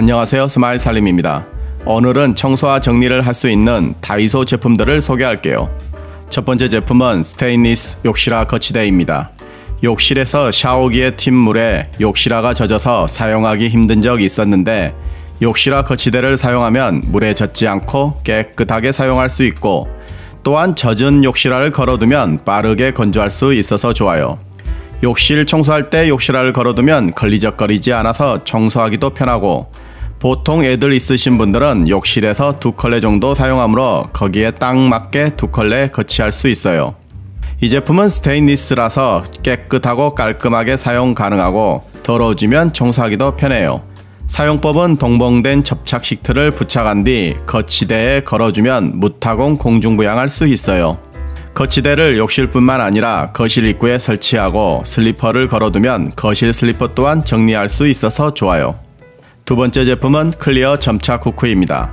안녕하세요 스마일 살림입니다. 오늘은 청소와 정리를 할 수 있는 다이소 제품들을 소개할게요. 첫 번째 제품은 스테인리스 욕실화 거치대입니다. 욕실에서 샤워기의 튄 물에 욕실화가 젖어서 사용하기 힘든 적이 있었는데 욕실화 거치대를 사용하면 물에 젖지 않고 깨끗하게 사용할 수 있고 또한 젖은 욕실화를 걸어두면 빠르게 건조할 수 있어서 좋아요. 욕실 청소할 때 욕실화를 걸어두면 걸리적거리지 않아서 청소하기도 편하고 보통 애들 있으신 분들은 욕실에서 두 컬레 정도 사용하므로 거기에 딱 맞게 두 컬레 거치할 수 있어요. 이 제품은 스테인리스라서 깨끗하고 깔끔하게 사용 가능하고 더러워지면 청소하기도 편해요. 사용법은 동봉된 접착 시트를 부착한 뒤 거치대에 걸어주면 무타공 공중부양할 수 있어요. 거치대를 욕실뿐만 아니라 거실 입구에 설치하고 슬리퍼를 걸어두면 거실 슬리퍼 또한 정리할 수 있어서 좋아요. 두 번째 제품은 클리어 점착 후크입니다.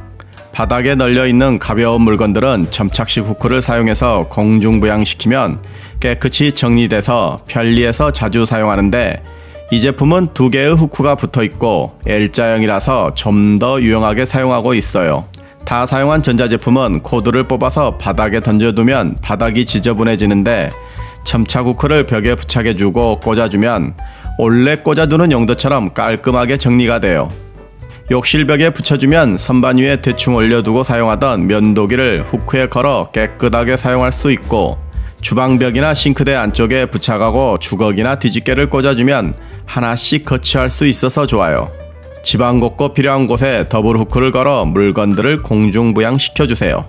바닥에 널려 있는 가벼운 물건들은 점착식 후크를 사용해서 공중부양시키면 깨끗이 정리돼서 편리해서 자주 사용하는데 이 제품은 두 개의 후크가 붙어 있고 L자형이라서 좀 더 유용하게 사용하고 있어요. 다 사용한 전자제품은 코드를 뽑아서 바닥에 던져두면 바닥이 지저분해지는데 첨착 후크를 벽에 부착해주고 꽂아주면 원래 꽂아두는 용도처럼 깔끔하게 정리가 돼요. 욕실벽에 붙여주면 선반 위에 대충 올려두고 사용하던 면도기를 후크에 걸어 깨끗하게 사용할 수 있고 주방벽이나 싱크대 안쪽에 부착하고 주걱이나 뒤집개를 꽂아주면 하나씩 거치할 수 있어서 좋아요. 집안 곳곳 필요한 곳에 더블 후크를 걸어 물건들을 공중부양시켜주세요.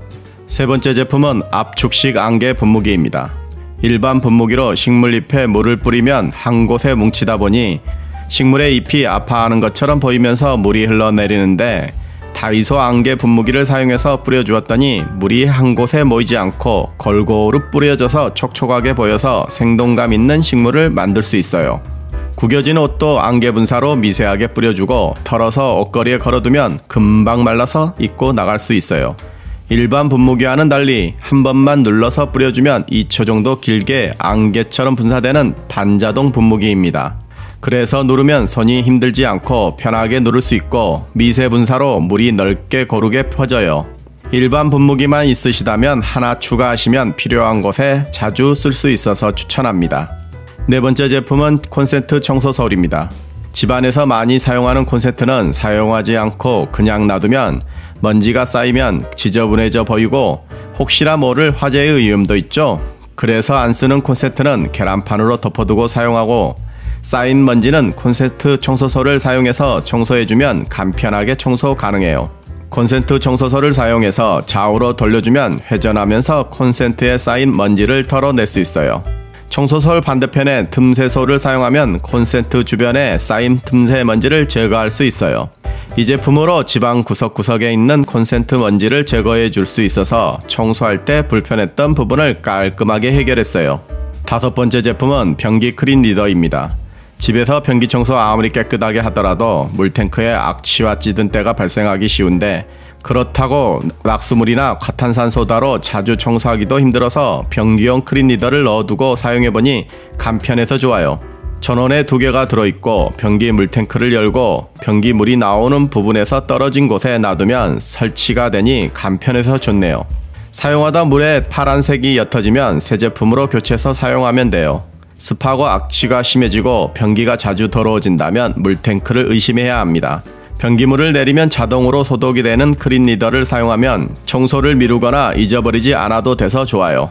세 번째 제품은 압축식 안개 분무기입니다. 일반 분무기로 식물잎에 물을 뿌리면 한 곳에 뭉치다 보니 식물의 잎이 아파하는 것처럼 보이면서 물이 흘러내리는데 다이소 안개 분무기를 사용해서 뿌려주었더니 물이 한 곳에 모이지 않고 골고루 뿌려져서 촉촉하게 보여서 생동감 있는 식물을 만들 수 있어요. 구겨진 옷도 안개 분사로 미세하게 뿌려주고 털어서 옷걸이에 걸어두면 금방 말라서 입고 나갈 수 있어요. 일반 분무기와는 달리 한 번만 눌러서 뿌려주면 2초 정도 길게 안개처럼 분사되는 반자동 분무기입니다. 그래서 누르면 손이 힘들지 않고 편하게 누를 수 있고 미세 분사로 물이 넓게 고르게 퍼져요. 일반 분무기만 있으시다면 하나 추가하시면 필요한 곳에 자주 쓸 수 있어서 추천합니다. 네 번째 제품은 콘센트 청소 서울입니다. 집안에서 많이 사용하는 콘센트는 사용하지 않고 그냥 놔두면 먼지가 쌓이면 지저분해져 보이고 혹시나 모를 화재의 위험도 있죠. 그래서 안 쓰는 콘센트는 계란판으로 덮어두고 사용하고 쌓인 먼지는 콘센트 청소소를 사용해서 청소해주면 간편하게 청소 가능해요. 콘센트 청소소를 사용해서 좌우로 돌려주면 회전하면서 콘센트에 쌓인 먼지를 털어낼 수 있어요. 청소솔 반대편에 틈새소를 사용하면 콘센트 주변에 쌓인 틈새 먼지를 제거할 수 있어요. 이 제품으로 집안 구석구석에 있는 콘센트 먼지를 제거해 줄 수 있어서 청소할 때 불편했던 부분을 깔끔하게 해결했어요. 다섯 번째 제품은 변기 크린 리더입니다. 집에서 변기 청소 아무리 깨끗하게 하더라도 물탱크에 악취와 찌든 때가 발생하기 쉬운데 그렇다고 낙수물이나 과탄산소다로 자주 청소하기도 힘들어서 변기용 크린리더를 넣어두고 사용해보니 간편해서 좋아요. 전원에 두 개가 들어있고 변기 물탱크를 열고 변기 물이 나오는 부분에서 떨어진 곳에 놔두면 설치가 되니 간편해서 좋네요. 사용하다 물에 파란색이 옅어지면 새 제품으로 교체해서 사용하면 돼요. 습하고 악취가 심해지고 변기가 자주 더러워진다면 물탱크를 의심해야 합니다. 변기물을 내리면 자동으로 소독이 되는 크린 리더를 사용하면 청소를 미루거나 잊어버리지 않아도 돼서 좋아요.